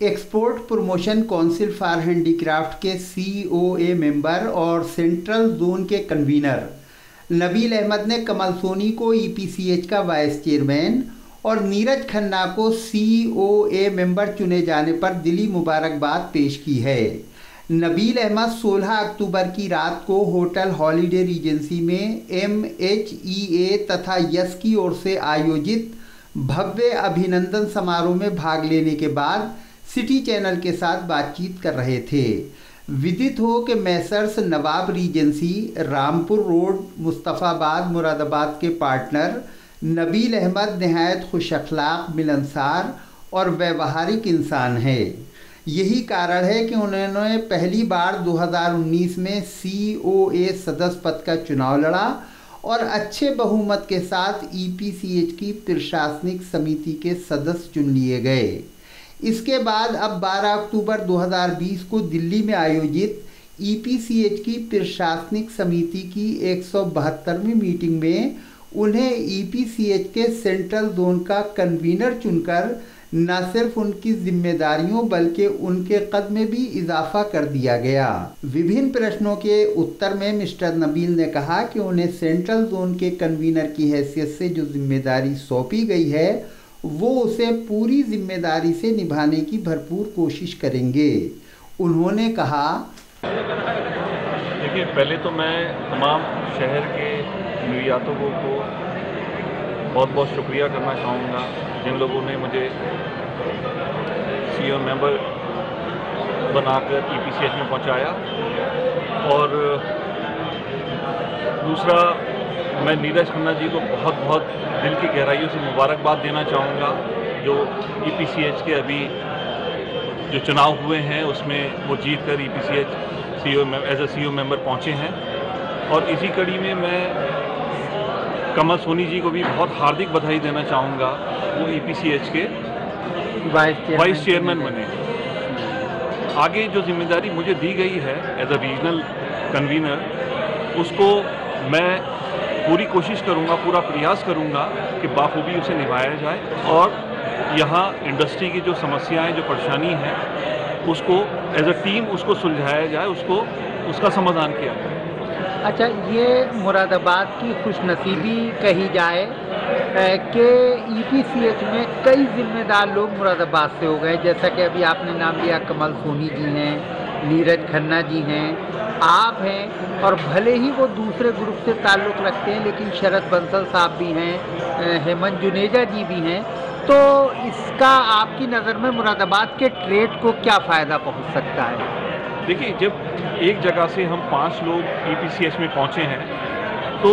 Export promotion council for handicraft के COA member और central zone के कन्वीनर नबील अहमद ने कमल सोनी को ईपीसीएच का वाइस चेयरमैन और नीरज खन्ना को सीओए मेंबर चुने जाने पर दिली मुबारकबाद पेश की है। नबील अहमद 16 अक्टूबर की रात को होटल हॉलीडे रीजेंसी में एम एच ई ए तथा यस की ओर से आयोजित भव्य अभिनंदन समारोह में भाग लेने के बाद सिटी चैनल के साथ बातचीत कर रहे थे। विदित हो कि messrs Nawab regency, Rampur road, Mustafabad, Moradabad के पार्टनर, नबील अहमद नहायत खुश अखलाक, मिलनसार और व्यवहारिक इंसान है। यही कारण है कि उन्होंने पहली बार 2019 में सी ओ ए सदस्य पद का चुनाव लड़ा और अच्छे बहुमत के साथ ईपीसीएच की प्रशासनिक समिति के सदस्य चुन लिए गए। इसके बाद अब 12 अक्टूबर 2020 को दिल्ली में आयोजित ईपीसीएच की प्रशासनिक समिति की एक मीटिंग में उन्हें ईपीसीएच के सेंट्रल जोन का कन्वीनर चुनकर न सिर्फ़ उनकी जिम्मेदारियों बल्कि उनके कद में भी इजाफा कर दिया गया। विभिन्न प्रश्नों के उत्तर में मिस्टर नबील ने कहा कि उन्हें सेंट्रल जोन के कन्वीनर की हैसियत से जो ज़िम्मेदारी सौंपी गई है वो उसे पूरी ज़िम्मेदारी से निभाने की भरपूर कोशिश करेंगे। उन्होंने कहा, देखिए, पहले तो मैं तमाम शहर के निर्यातकों को बहुत बहुत शुक्रिया करना चाहूँगा, जिन लोगों ने मुझे सी मेंबर बनाकर ईपीसीएच में पहुँचाया। और दूसरा मैं नीरज खन्ना जी को बहुत बहुत दिल की गहराइयों से मुबारकबाद देना चाहूँगा जो ईपीसीएच के अभी जो चुनाव हुए हैं उसमें वो जीत कर E P C H C as A C member पहुँचे हैं। और इसी कड़ी में मैं कमल सोनी जी को भी बहुत हार्दिक बधाई देना चाहूँगा वो ई पी सी एच के वाइस चेयरमैन बने। आगे जो ज़िम्मेदारी मुझे दी गई है एज अ रीजनल कन्वीनर उसको मैं पूरी कोशिश करूँगा, पूरा प्रयास करूँगा कि बाखूबी उसे निभाया जाए और यहाँ इंडस्ट्री की जो समस्याएँ, जो परेशानी है, उसको एज अ टीम उसको सुलझाया जाए, उसको, उसका समाधान किया जाए। अच्छा ये मुरादाबाद की खुशनसीबी कही जाए कि ईपीसीएच में कई जिम्मेदार लोग मुरादाबाद से हो गए, जैसा कि अभी आपने नाम लिया, कमल सोनी जी हैं नीरज खन्ना जी हैं, आप हैं, और भले ही वो दूसरे ग्रुप से ताल्लुक़ रखते हैं, लेकिन शरद बंसल साहब भी हैं हेमंत जुनेजा जी भी हैं तो इसका आपकी नज़र में मुरादाबाद के ट्रेड को क्या फ़ायदा पहुँच सकता है? देखिए, जब एक जगह से हम पाँच लोग ई में पहुँचे हैं तो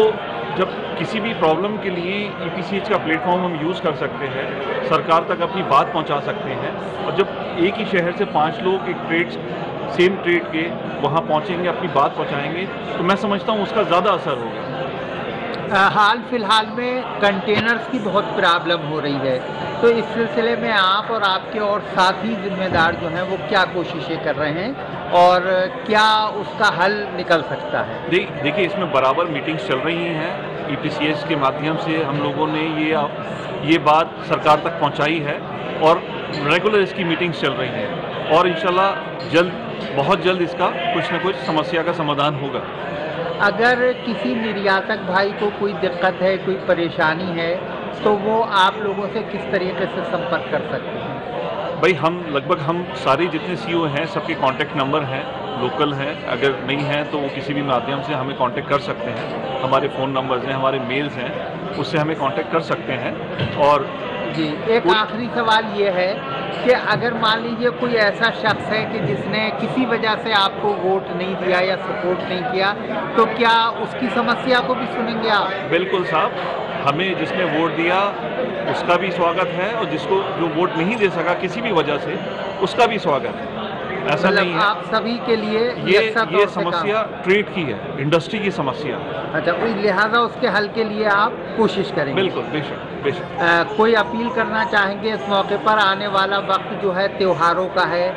जब किसी भी प्रॉब्लम के लिए ई का प्लेटफॉर्म हम यूज़ कर सकते हैं, सरकार तक अपनी बात पहुँचा सकते हैं, और जब एक ही शहर से पाँच लोग एक ट्रेड सेम ट्रेड के वहाँ पहुँचेंगे अपनी बात पहुँचाएँगे तो मैं समझता हूँ उसका ज़्यादा असर होगा। हाल फ़िलहाल में कंटेनर्स की बहुत प्रॉब्लम हो रही है। तो इस सिलसिले में आप और आपके और साथी जिम्मेदार जो हैं वो क्या कोशिशें कर रहे हैं और क्या उसका हल निकल सकता है? दे, देखिए इसमें बराबर मीटिंग्स चल रही हैं। ईपीसीएस के माध्यम से हम लोगों ने ये ये बात सरकार तक पहुंचाई है और रेगुलर इसकी मीटिंग्स चल रही हैं। और इंशाल्लाह जल्द बहुत जल्द इसका कुछ ना कुछ समस्या का समाधान होगा। अगर किसी निर्यातक भाई को कोई दिक्कत है कोई परेशानी है तो वो आप लोगों से किस तरीके से संपर्क कर सकते हैं? भाई हम लगभग हम सारे जितने सी हैं सबके कॉन्टैक्ट नंबर हैं लोकल हैं। अगर नहीं हैं तो वो किसी भी माध्यम से हमें कांटेक्ट कर सकते हैं। हमारे फ़ोन नंबर्स हैं हमारे मेल्स हैं उससे हमें कांटेक्ट कर सकते हैं। और जी। एक आखिरी सवाल ये है कि अगर मान लीजिए कोई ऐसा शख्स है कि जिसने किसी वजह से आपको वोट नहीं दिया या सपोर्ट नहीं किया तो क्या उसकी समस्या को भी सुनेंगे आप? बिल्कुल साहब हमें जिसने वोट दिया उसका भी स्वागत है और जिसको जो वोट नहीं दे सका किसी भी वजह से उसका भी स्वागत है। ऐसा मतलब नहीं है। आप सभी के लिए ये ये समस्या ट्रेड की है इंडस्ट्री की समस्या। अच्छा लिहाजा उसके हल के लिए आप कोशिश करेंगे? बिल्कुल बेशक बेशक। कोई अपील करना चाहेंगे इस मौके पर? आने वाला वक्त जो है त्योहारों का है।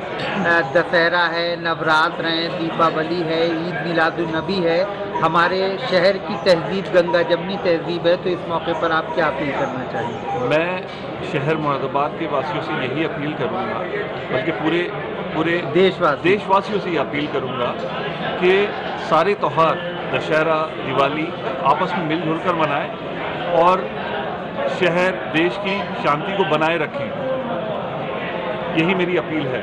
दशहरा है नवरात्र है दीपावली है ईद मिलादुलनबी है। हमारे शहर की तहजीब गंगा जमनी तहजीब है तो इस मौके पर आप क्या अपील करना चाहेंगे? मैं शहर मुरादाबाद के वासियों से यही अपील करूँगा बल्कि पूरे पूरे देशवासी। देशवासियों से ये अपील करूँगा कि सारे त्यौहार दशहरा दिवाली आपस में मिलजुल कर मनाएँ और शहर देश की शांति को बनाए रखें। यही मेरी अपील है।